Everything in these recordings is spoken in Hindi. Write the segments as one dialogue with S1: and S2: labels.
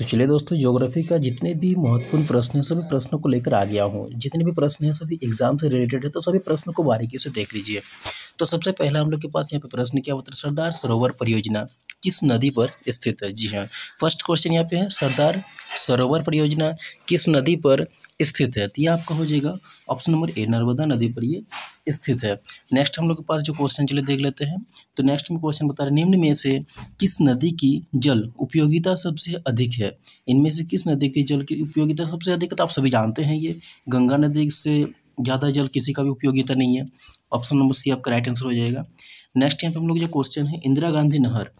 S1: तो चलिए दोस्तों ज्योग्राफी का जितने भी महत्वपूर्ण प्रश्न हैं, सभी प्रश्नों को लेकर आ गया हूँ। जितने भी प्रश्न हैं, सभी एग्ज़ाम से रिलेटेड है तो सभी प्रश्नों को बारीकी से देख लीजिए। तो सबसे पहला हम लोग के पास यहाँ पे प्रश्न क्या होता है सरदार सरोवर परियोजना किस नदी पर स्थित है? जी हाँ फ़र्स्ट क्वेश्चन यहाँ पे है, सरदार सरोवर परियोजना किस नदी पर स्थित है। तो ये आपका हो जाएगा ऑप्शन नंबर ए नर्मदा नदी पर ये स्थित है। नेक्स्ट हम लोग के पास जो क्वेश्चन चले, देख लेते हैं। तो नेक्स्ट में क्वेश्चन बता रहे निम्न में से किस नदी की जल उपयोगिता सबसे अधिक है? इनमें से किस नदी की जल की उपयोगिता सबसे अधिक है? तो आप सभी जानते हैं ये। गंगा नदी से ज़्यादा जल किसी का भी उपयोगिता नहीं है। ऑप्शन नंबर सी आपका राइट आंसर हो जाएगा। नेक्स्ट यहाँ पे हम लोग जो क्वेश्चन है, इंदिरा गांधी नहर।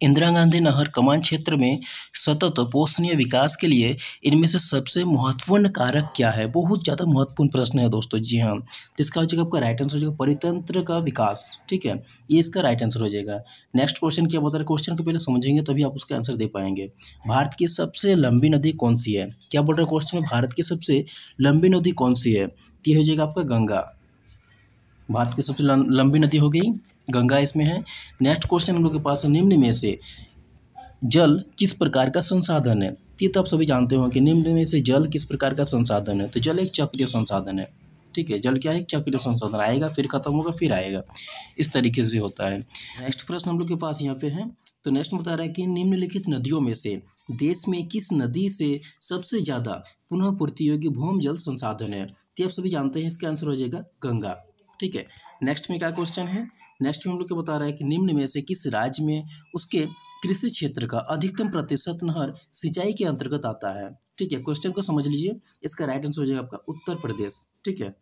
S1: इंदिरा गांधी नहर कमान क्षेत्र में सतत पोषणीय विकास के लिए इनमें से सबसे महत्वपूर्ण कारक क्या है? बहुत ज़्यादा महत्वपूर्ण प्रश्न है दोस्तों। जी हाँ इसका हो जाएगा आपका राइट आंसर हो जाएगा परितंत्र का विकास, ठीक है? ये इसका राइट आंसर हो जाएगा। नेक्स्ट क्वेश्चन क्या बता रहे क्वेश्चन को पहले समझेंगे तभी आप उसका आंसर दे पाएँगे। भारत की सबसे लंबी नदी कौन सी है? क्या बोल रहे क्वेश्चन में? भारत की सबसे लंबी नदी कौन सी है? ये हो जाएगा आपका गंगा। भारत की सबसे लंबी नदी हो गई गंगा इसमें है। नेक्स्ट क्वेश्चन हम लोग के पास है, निम्न में से, जल किस प्रकार का संसाधन है? ये तो आप सभी जानते हो कि निम्न में से जल किस प्रकार का संसाधन है। तो जल एक चक्रीय संसाधन है, ठीक है? जल क्या है? चक्रीय संसाधन। आएगा, फिर खत्म होगा, फिर आएगा। इस तरीके से होता है। नेक्स्ट प्रश्न हम लोग के पास यहाँ पे है। तो नेक्स्ट बता रहा है कि निम्नलिखित नदियों में से, देश में किस नदी से सबसे ज़्यादा पुनः पूर्ति योग्य भूम जल संसाधन है? तो आप सभी जानते हैं, इसका आंसर हो जाएगा गंगा, ठीक है? नेक्स्ट में क्या क्वेश्चन है? नेक्स्ट में हम लोग को बता रहा है कि निम्न में से किस राज्य में उसके कृषि क्षेत्र का अधिकतम प्रतिशत नहर सिंचाई के अंतर्गत आता है? ठीक है क्वेश्चन को समझ लीजिए। इसका राइट आंसर हो जाएगा आपका उत्तर प्रदेश। ठीक है?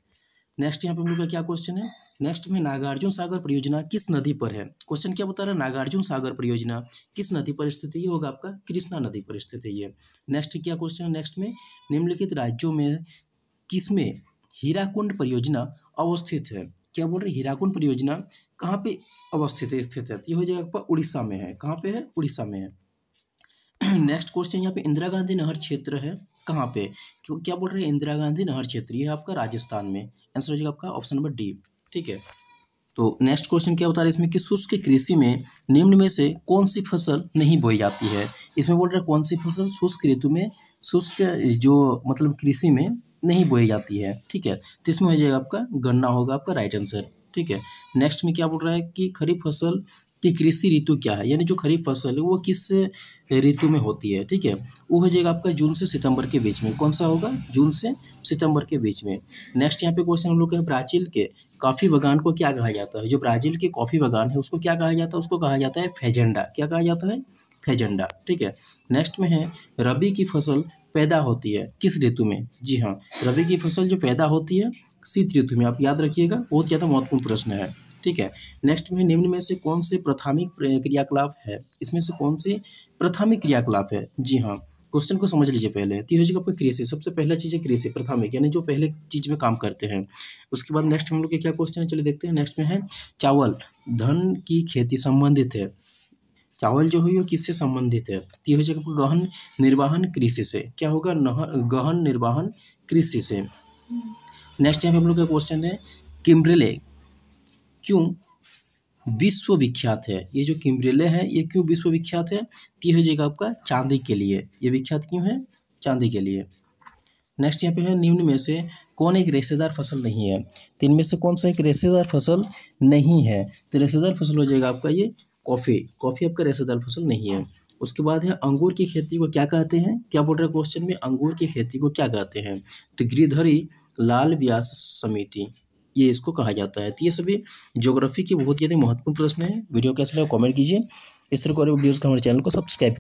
S1: नेक्स्ट यहाँ पे हम लोग का क्या क्वेश्चन है? नेक्स्ट में नागार्जुन सागर परियोजना किस नदी पर है? क्वेश्चन क्या बता रहा है? नागार्जुन सागर परियोजना किस नदी पर स्थित है? ये होगा आपका कृष्णा नदी पर स्थित है ये। नेक्स्ट क्या क्वेश्चन है नेक्स्ट में? निम्नलिखित राज्यों में किसमें हीराकुंड परियोजना अवस्थित है? क्या बोल रहे हीराकुंड परियोजना कहाँ पे अवस्थित है, स्थित है? ये हो जाएगा आपका उड़ीसा में है। कहाँ पे है? उड़ीसा में है। नेक्स्ट क्वेश्चन यहाँ पे इंदिरा गांधी नहर क्षेत्र है। कहाँ पे? क्यों, क्या बोल रहे हैं? इंदिरा गांधी नहर क्षेत्र, ये आपका राजस्थान में। आंसर हो जाएगा आपका ऑप्शन नंबर डी ठीक है? तो नेक्स्ट क्वेश्चन क्या बता रहे हैं इसमें कि शुष्क कृषि में निम्न में से कौन सी फ़सल नहीं बोई जाती है? इसमें बोल रहे हैं कौन सी फ़सल शुष्क ऋतु में, शुष्क जो मतलब कृषि में नहीं बोई जाती है, ठीक है? तो इसमें हो जाएगा आपका, गन्ना होगा आपका राइट आंसर ठीक है? नेक्स्ट में क्या बोल रहा है कि खरीफ फ़सल की कृषि ऋतु क्या है? यानी जो खरीफ फ़सल है, वो किस ऋतु में होती है, ठीक है? वो हो जाएगा आपका जून से सितंबर के बीच में। कौन सा होगा? जून से सितंबर के बीच में। नेक्स्ट यहाँ पे क्वेश्चन हम लोग के ब्राज़ील के। कॉफ़ी बागान को क्या कहा जाता है? जो ब्राज़ील के कॉफ़ी बागान है, उसको क्या कहा जाता है? उसको कहा जाता है फेजेंडा। क्या कहा जाता है? फेजेंडा, ठीक है? नेक्स्ट में है, रबी की फ़सल पैदा होती है। किस ऋतु में? जी हाँ रबी की फ़सल जो पैदा होती है, शीत ऋतु में, आप याद रखिएगा, बहुत ज़्यादा महत्वपूर्ण प्रश्न है, ठीक है? नेक्स्ट में, निम्न में से कौन से प्राथमिक क्रियाकलाप है? इसमें से कौन से प्राथमिक क्रियाकलाप है? जी हाँ क्वेश्चन को समझ लीजिए पहले। तो हो जाएगा आपका कृषि, सबसे पहला चीज़ है कृषि, प्राथमिक, यानी जो पहले चीज़ में काम करते हैं। उसके बाद नेक्स्ट हम लोग के क्या क्वेश्चन है? चलिए देखते हैं। नेक्स्ट में है, चावल, धन की खेती संबंधित है। चावल जो है, वो किससे संबंधित है? ये हो जाएगा गहन निर्वाहन कृषि से। क्या होगा? गहन निर्वाहन कृषि से। नेक्स्ट यहाँ पे हम लोग का क्वेश्चन है, किम्ब्रेले क्यों विश्व विख्यात है? ये जो किम्ब्रेले है, ये क्यों विश्व विख्यात है? ये हो जाएगा आपका चांदी के लिए। ये विख्यात क्यों है? चांदी के लिए। नेक्स्ट यहाँ पे है, निम्न में से कौन एक रेशेदार फ़सल नहीं है? तो इनमें से कौन सा एक रेशेदार फ़सल नहीं है? तो रेशेदार फ़सल हो जाएगा आपका ये कॉफ़ी कॉफ़ी आपका रेशेदार फ़सल नहीं है। उसके बाद है, अंगूर की खेती को क्या कहते हैं? क्या बोल रहा है क्वेश्चन में? अंगूर की खेती को क्या कहते हैं? तो गिरिधरी लाल व्यास समिति, ये इसको कहा जाता है। तो ये सभी ज्योग्राफी के बहुत ही महत्वपूर्ण प्रश्न है। वीडियो कैसे लगा कमेंट कीजिए। इस तरह के वीडियोज़ का हमारे चैनल को सब्सक्राइब